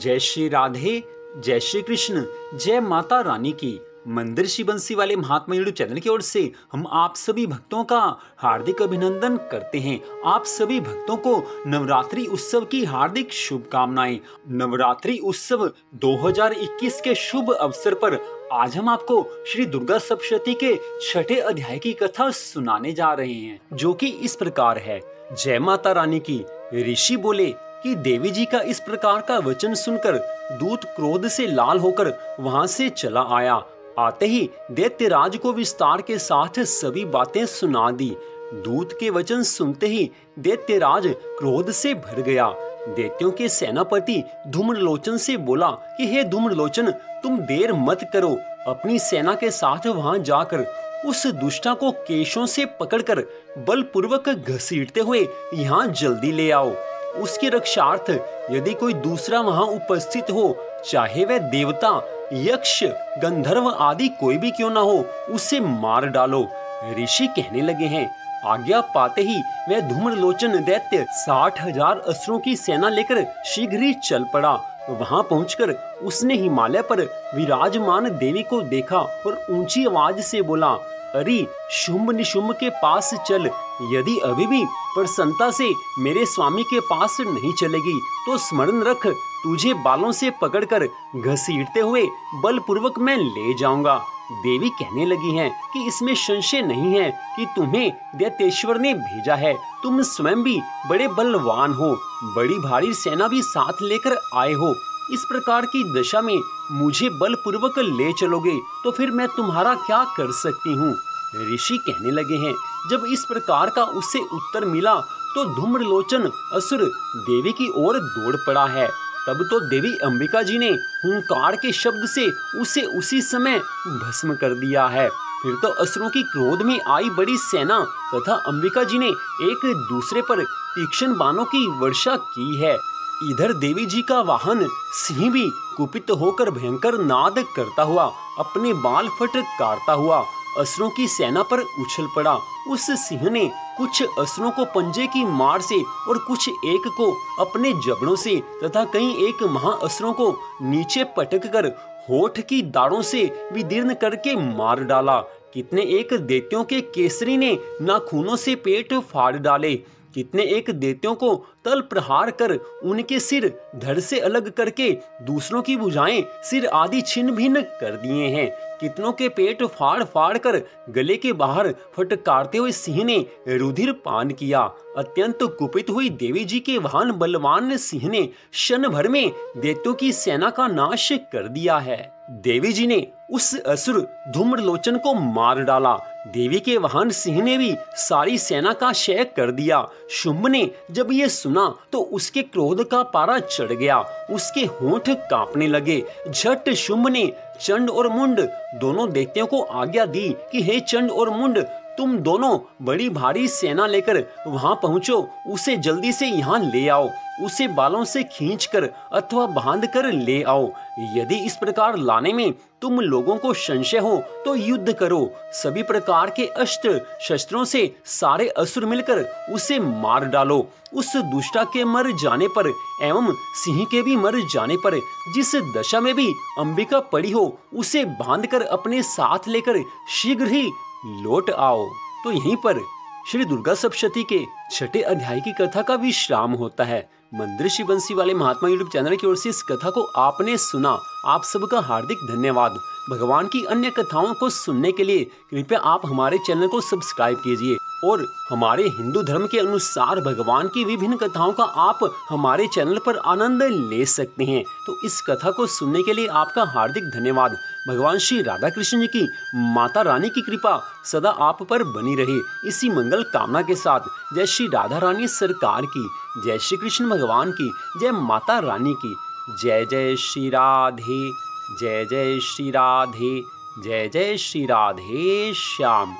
जय श्री राधे, जय श्री कृष्ण, जय माता रानी की। मंदिर श्री बंसी वाले महात्मा यूट्यूब चैनल की ओर से हम आप सभी भक्तों का हार्दिक अभिनंदन करते हैं। आप सभी भक्तों को नवरात्रि उत्सव की हार्दिक शुभकामनाएँ। नवरात्रि उत्सव 2021 के शुभ अवसर पर आज हम आपको श्री दुर्गा सप्तशती के छठे अध्याय की कथा सुनाने जा रहे हैं, जो कि इस प्रकार है। जय माता रानी की, ऋषि बोले कि देवी जी का इस प्रकार का वचन सुनकर दूत क्रोध से लाल होकर वहाँ से चला आया। आते ही दैत्यराज को विस्तार के साथ सभी बातें सुना दी। दूत के वचन सुनते ही दैत्यराज क्रोध से भर गया। दैत्यों के सेनापति धूम्रलोचन से बोला कि, हे धूम्रलोचन, तुम देर मत करो। अपनी सेना के साथ वहाँ जाकर उस दुष्टा को केशों से पकड़कर बलपूर्वक घसीटते हुए यहाँ जल्दी ले आओ। उसकी रक्षार्थ यदि कोई दूसरा वहाँ उपस्थित हो, चाहे वह देवता, यक्ष, गंधर्व आदि कोई भी क्यों ना हो, उसे मार डालो। ऋषि कहने लगे हैं, आज्ञा पाते ही वह धूम्रलोचन दैत्य साठ हज़ार असुरों की सेना लेकर शीघ्र ही चल पड़ा। वहाँ पहुंचकर उसने हिमालय पर विराजमान देवी को देखा और ऊँची आवाज़ से बोला, अरे, शुंभ निशुंभ के पास चल। यदि अभी भी प्रसन्नता से मेरे स्वामी के पास नहीं चलेगी तो स्मरण रख, तुझे बालों से पकड़कर घसीटते हुए बलपूर्वक मैं ले जाऊँगा। देवी कहने लगी हैं कि इसमें संशय नहीं है कि तुम्हें दैतेश्वर ने भेजा है। तुम स्वयं भी बड़े बलवान हो। बड़ी भारी सेना भी साथ लेकर आए हो। इस प्रकार की दशा में मुझे बलपूर्वक ले चलोगे तो फिर मैं तुम्हारा क्या कर सकती हूँ? ऋषि कहने लगे हैं, जब इस प्रकार का उससे उत्तर मिला तो धूम्रलोचन असुर देवी की ओर दौड़ पड़ा है। तब तो देवी अंबिका जी ने हुंकार के शब्द से उसे उसी समय भस्म कर दिया है। फिर तो असुरों की क्रोध में आई बड़ी सेना तथा अंबिका जी ने एक दूसरे पर तीक्ष्ण बाणों की वर्षा की है। इधर देवी जी का वाहन सिंह भी कुपित होकर भयंकर नाद करता हुआ, अपने बाल फट काटता हुआ असुरों की सेना पर उछल पड़ा। उस सिंह ने कुछ असुरों को पंजे की मार से और कुछ एक को अपने जबड़ों से तथा कई एक महाअसुरों को नीचे पटक कर होठ की दाड़ों से विदीर्ण करके मार डाला। कितने एक देत्यों के केसरी ने नाखूनों से पेट फाड़ डाले। कितने एक देत्यों को तल प्रहार कर उनके सिर धड़ से अलग करके दूसरों की बुझाएँ सिर आदि छिन्न भिन्न कर दिए हैं। कितनों के पेट फाड़ फाड़ कर गले के बाहर फटकारते हुए सिंह ने रुधिर पान किया। अत्यंत कुपित हुई देवी जी के वाहन बलवान सिंह ने क्षण भर में देत्यों की सेना का नाश कर दिया है। देवी जी ने उस असुर धूम्रलोचन को मार डाला। देवी के वाहन सिंह ने भी सारी सेना का क्षय कर दिया। शुंभ ने जब ये सुना तो उसके क्रोध का पारा चढ़ गया। उसके होंठ कांपने लगे। झट शुंभ ने चंड और मुंड दोनों दैत्यों को आज्ञा दी कि हे चंड और मुंड, तुम दोनों बड़ी भारी सेना लेकर वहाँ पहुंचो। उसे जल्दी से यहाँ ले आओ। उसे बालों से खींचकर अथवा बाँध कर ले आओ। यदि इस प्रकार लाने में तुम लोगों को संशय हो तो युद्ध करो। सभी प्रकार के अस्त्र, शस्त्रों से सारे असुर मिलकर उसे मार डालो। उस दुष्टा के मर जाने पर एवं सिंह के भी मर जाने पर जिस दशा में भी अंबिका पड़ी हो, उसे बांधकर अपने साथ लेकर शीघ्र ही लौट आओ। तो यहीं पर श्री दुर्गा सप्तशती के छठे अध्याय की कथा का विश्राम होता है। मंदिर शिवंशी वाले महात्मा यूट्यूब चैनल की ओर से इस कथा को आपने सुना, आप सबका हार्दिक धन्यवाद। भगवान की अन्य कथाओं को सुनने के लिए कृपया आप हमारे चैनल को सब्सक्राइब कीजिए और हमारे हिंदू धर्म के अनुसार भगवान की विभिन्न कथाओं का आप हमारे चैनल पर आनंद ले सकते हैं। तो इस कथा को सुनने के लिए आपका हार्दिक धन्यवाद। भगवान श्री राधा कृष्ण जी की माता रानी की कृपा सदा आप पर बनी रहे। इसी मंगल कामना के साथ जय श्री राधा रानी सरकार की। जय श्री कृष्ण भगवान की, जय माता रानी की। जय जय श्री राधे, जय जय श्री राधे, जय जय श्री राधे श्याम।